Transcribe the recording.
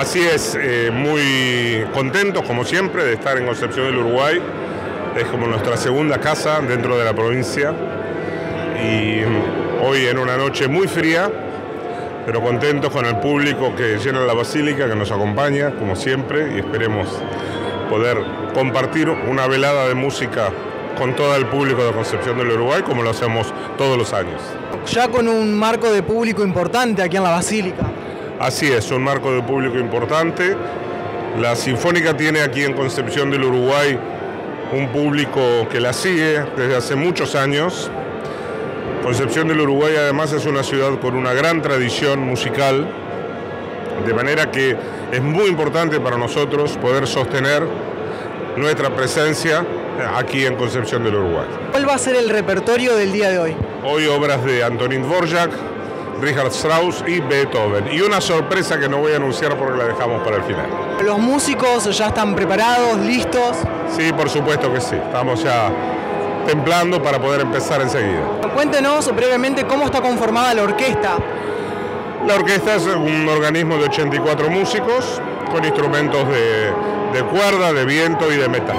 Así es, eh, muy contentos como siempre de estar en Concepción del Uruguay. Es como nuestra segunda casa dentro de la provincia. Y hoy en una noche muy fría, pero contentos con el público que llena la basílica, que nos acompaña como siempre y esperemos poder compartir una velada de música con todo el público de Concepción del Uruguay como lo hacemos todos los años. Ya con un marco de público importante aquí en la Basílica. Así es, un marco de público importante. La Sinfónica tiene aquí en Concepción del Uruguay un público que la sigue desde hace muchos años. Concepción del Uruguay además es una ciudad con una gran tradición musical, de manera que es muy importante para nosotros poder sostener nuestra presencia aquí en Concepción del Uruguay. ¿Cuál va a ser el repertorio del día de hoy? Hoy obras de Antonín Dvorak, Richard Strauss y Beethoven. Y una sorpresa que no voy a anunciar porque la dejamos para el final. ¿Los músicos ya están preparados, listos? Sí, por supuesto que sí. Estamos ya templando para poder empezar enseguida. Cuéntenos brevemente cómo está conformada la orquesta. La orquesta es un organismo de 84 músicos con instrumentos de, de cuerda, de viento y de metal.